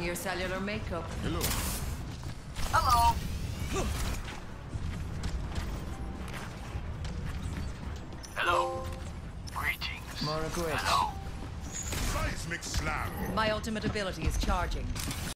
your cellular makeup. Hello. Hello. Hello. Greetings. More. Hello. Seismic slam. My ultimate ability is charging.